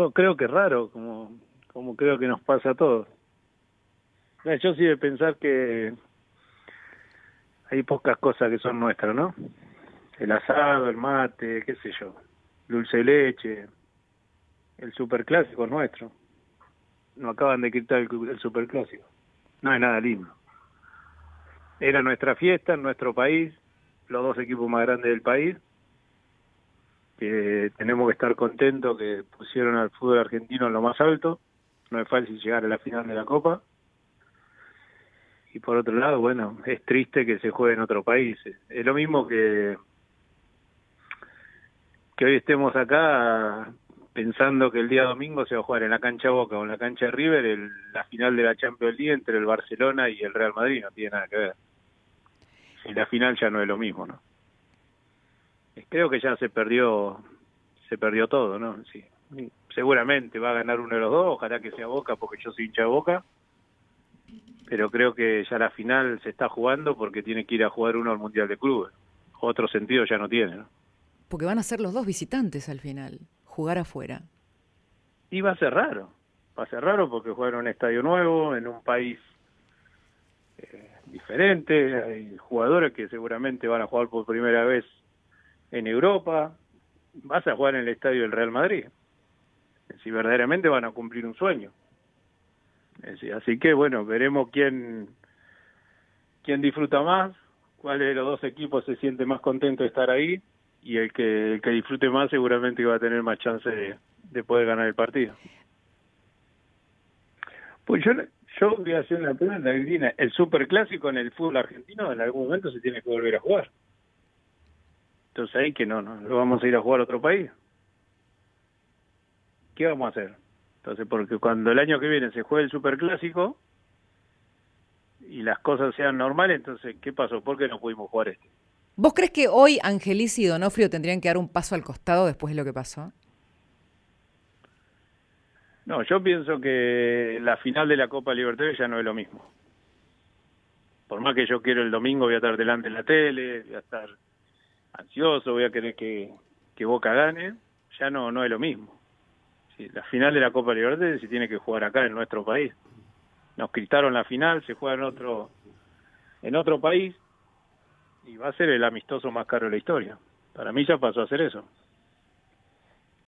No, creo que es raro, como, como creo que nos pasa a todos. Yo sí de pensar que hay pocas cosas que son nuestras, ¿no? El asado, el mate, qué sé yo, dulce de leche, el superclásico nuestro. No acaban de quitar el, el superclásico. No es nada lindo. Era nuestra fiesta en nuestro país, los dos equipos más grandes del país, que tenemos que estar contentos que pusieron al fútbol argentino en lo más alto. No es fácil llegar a la final de la Copa y por otro lado, bueno, es triste que se juegue en otro país. Es lo mismo que que hoy estemos acá pensando que el día domingo se va a jugar en la cancha Boca o en la cancha River el, la final de la Champions League entre el Barcelona y el Real Madrid, no tiene nada que ver. Y la final ya no es lo mismo, ¿no? Creo que ya se perdió se perdió todo, ¿no? Sí. Seguramente va a ganar uno de los dos, ojalá que sea Boca porque yo soy hincha de Boca pero creo que ya la final se está jugando porque tiene que ir a jugar uno al Mundial de Clubes. Otro sentido ya no tiene, ¿no? Porque van a ser los dos visitantes al final, jugar afuera. Y va a ser raro, va a ser raro porque juegan en un estadio nuevo, en un país eh, diferente, hay jugadores que seguramente van a jugar por primera vez en Europa, vas a jugar en el estadio del Real Madrid, si verdaderamente van a cumplir un sueño. Así que bueno, veremos quién, quién disfruta más, cuál de los dos equipos se siente más contento de estar ahí y el que, el que disfrute más seguramente va a tener más chance de, poder ganar el partido. Pues yo, yo voy a hacer una pregunta, El superclásico en el fútbol argentino en algún momento se tiene que volver a jugar. Entonces ahí que no, no, lo vamos a ir a jugar a otro país. ¿Qué vamos a hacer? Entonces, porque cuando el año que viene se juegue el superclásico y las cosas sean normales, entonces, ¿qué pasó? ¿Por qué no pudimos jugar este? ¿Vos crees que hoy Angelis y Donofrio tendrían que dar un paso al costado después de lo que pasó? No, yo pienso que la final de la Copa Libertadores ya no es lo mismo. Por más que yo quiero el domingo, voy a estar delante en la tele, voy a estar ansioso, voy a querer que, que Boca gane, ya no, no es lo mismo la final de la Copa Libertadores se tiene que jugar acá en nuestro país. Nos quitaron la final, se juega en otro en otro país y va a ser el amistoso más caro de la historia. Para mí ya pasó a ser eso.